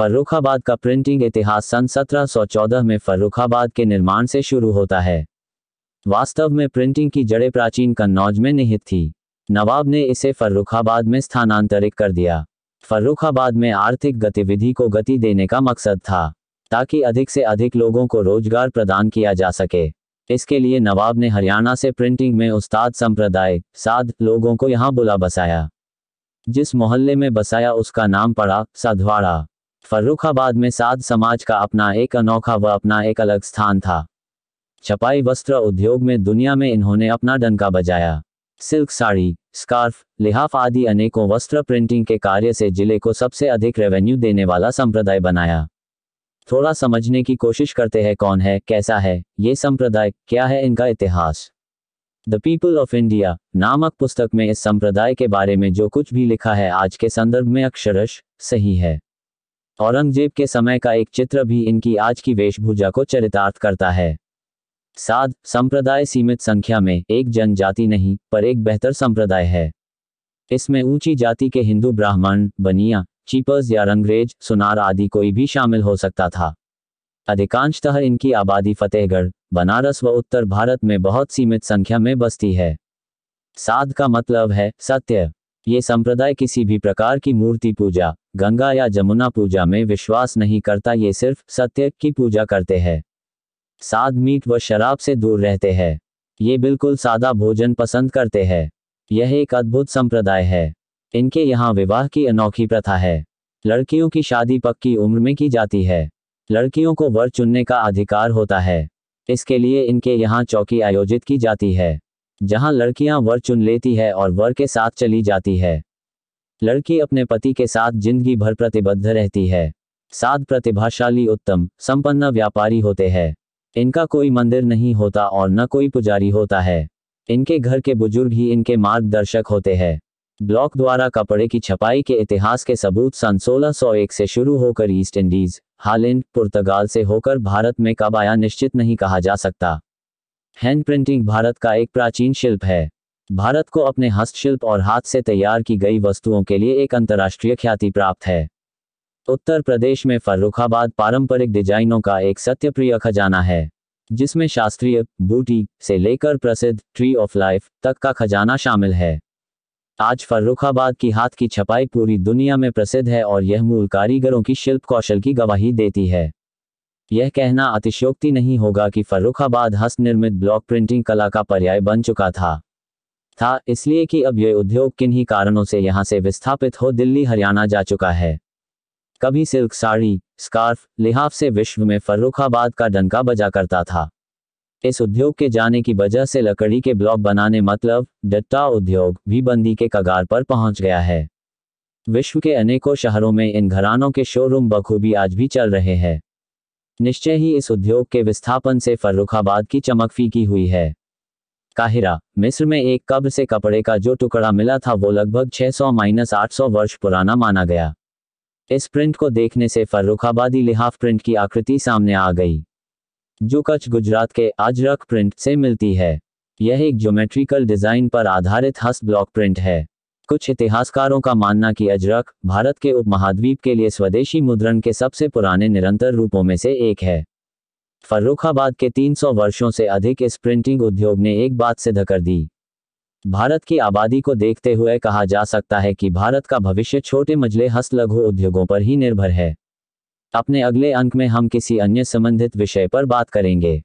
फर्रुखाबाद का प्रिंटिंग इतिहास सन 1714 में फर्रुखाबाद के निर्माण से शुरू होता है। वास्तव में प्रिंटिंग की जड़ें प्राचीन कन्नौज में निहित थी। नवाब ने इसे फर्रुखाबाद में स्थानांतरित कर दिया। फर्रुखाबाद में आर्थिक गतिविधि को गति देने का मकसद था, ताकि अधिक से अधिक लोगों को रोज़गार प्रदान किया जा सके। इसके लिए नवाब ने हरियाणा से प्रिंटिंग में उस्ताद संप्रदाय साध लोगों को यहाँ बुला बसाया। जिस मोहल्ले में बसाया उसका नाम पड़ा साधवाड़ा। फर्रुखाबाद में साध समाज का अपना एक अनोखा व अपना एक अलग स्थान था। छपाई वस्त्र उद्योग में दुनिया में इन्होंने अपना डंका बजाया। सिल्क साड़ी, स्कार्फ, लिहाफ आदि अनेकों वस्त्र प्रिंटिंग के कार्य से ज़िले को सबसे अधिक रेवेन्यू देने वाला संप्रदाय बनाया। थोड़ा समझने की कोशिश करते हैं कौन है, कैसा है, ये संप्रदाय, क्या है इनका इतिहास। द पीपल ऑफ़ इंडिया नामक पुस्तक में इस संप्रदाय के बारे में जो कुछ भी लिखा है आज के संदर्भ में अक्षरश सही है। औरंगज़ेब के समय का एक चित्र भी इनकी आज की वेशभूषा को चरितार्थ करता है। साध, संप्रदाय सीमित संख्या में एक जनजाति नहीं, पर एक बेहतर संप्रदाय है। इसमें ऊँची जाति के हिंदू, ब्राह्मण, बनिया, चीपर्स या रंगरेज, सुनार आदि कोई भी शामिल हो सकता था। अधिकांशतः इनकी आबादी फतेहगढ़, बनारस व उत्तर भारत में बहुत सीमित संख्या में बसती है। साध का मतलब है सत्य। ये संप्रदाय किसी भी प्रकार की मूर्ति पूजा, गंगा या जमुना पूजा में विश्वास नहीं करता, ये सिर्फ़ सत्य की पूजा करते हैं। साध मीट व शराब से दूर रहते हैं। ये बिल्कुल सादा भोजन पसंद करते हैं। यह एक अद्भुत संप्रदाय है। इनके यहाँ विवाह की अनोखी प्रथा है। लड़कियों की शादी पक्की उम्र में की जाती है। लड़कियों को वर चुनने का अधिकार होता है। इसके लिए इनके यहाँ चौकी आयोजित की जाती है। जहाँ लड़कियाँ वर चुन लेती है और वर के साथ चली जाती है। लड़की अपने पति के साथ ज़िंदगी भर प्रतिबद्ध रहती है। सात प्रतिभाशाली उत्तम, संपन्न व्यापारी होते हैं। इनका कोई मंदिर नहीं होता और न कोई पुजारी होता है। इनके घर के बुज़ुर्ग ही इनके मार्गदर्शक होते हैं। ब्लॉक द्वारा कपड़े की छपाई के इतिहास के सबूत सन 1601 से शुरू होकर ईस्ट इंडीज, हालैंड, पुर्तगाल से होकर भारत में कब आया निश्चित नहीं कहा जा सकता। हैंड प्रिंटिंग भारत का एक प्राचीन शिल्प है। भारत को अपने हस्तशिल्प और हाथ से तैयार की गई वस्तुओं के लिए एक अंतर्राष्ट्रीय ख्याति प्राप्त है। उत्तर प्रदेश में फर्रुखाबाद पारंपरिक डिजाइनों का एक सत्यप्रिय खजाना है, जिसमें शास्त्रीय बूटी से लेकर प्रसिद्ध ट्री ऑफ़ लाइफ तक का खजाना शामिल है। आज फर्रुखाबाद की हाथ की छपाई पूरी दुनिया में प्रसिद्ध है और यह मूल कारीगरों की शिल्प कौशल की गवाही देती है। यह कहना अतिशयोक्ति नहीं होगा कि फर्रुखाबाद हस्त निर्मित ब्लॉक प्रिंटिंग कला का पर्याय बन चुका था। था, इसलिए कि अब यह उद्योग किन्हीं कारणों से यहाँ से विस्थापित हो दिल्ली, हरियाणा जा चुका है। कभी सिल्क साड़ी, स्कार्फ, लिहाफ से विश्व में फर्रुखाबाद का डंका बजा करता था। इस उद्योग के जाने की वजह से लकड़ी के ब्लॉक बनाने मतलब डट्टा उद्योग भी बंदी के कगार पर पहुँच गया है। विश्व के अनेकों शहरों में इन घरानों के शोरूम बखूबी आज भी चल रहे हैं। निश्चय ही इस उद्योग के विस्थापन से फर्रुखाबाद की चमक फीकी हुई है। काहिरा, मिस्र में एक कब्र से कपड़े का जो टुकड़ा मिला था वो लगभग 600 माइनस आठ वर्ष पुराना माना गया। इस प्रिंट को देखने से फर्रुखाबादी लिहाफ प्रिंट की आकृति सामने आ गई। जो कच्छ गुजरात के अजरक प्रिंट से मिलती है। यह एक ज्योमेट्रिकल डिज़ाइन पर आधारित हस्त ब्लॉक प्रिंट है। कुछ इतिहासकारों का मानना कि अजरक, भारत के उपमहाद्वीप के लिए स्वदेशी मुद्रण के सबसे पुराने निरंतर रूपों में से एक है। फर्रुखाबाद के 300 वर्षों से अधिक इस प्रिंटिंग उद्योग ने एक बात सिद्ध कर दी। भारत की आबादी को देखते हुए कहा जा सकता है कि भारत का भविष्य छोटे मजले हस्त लघु उद्योगों पर ही निर्भर है। अपने अगले अंक में हम किसी अन्य संबंधित विषय पर बात करेंगे।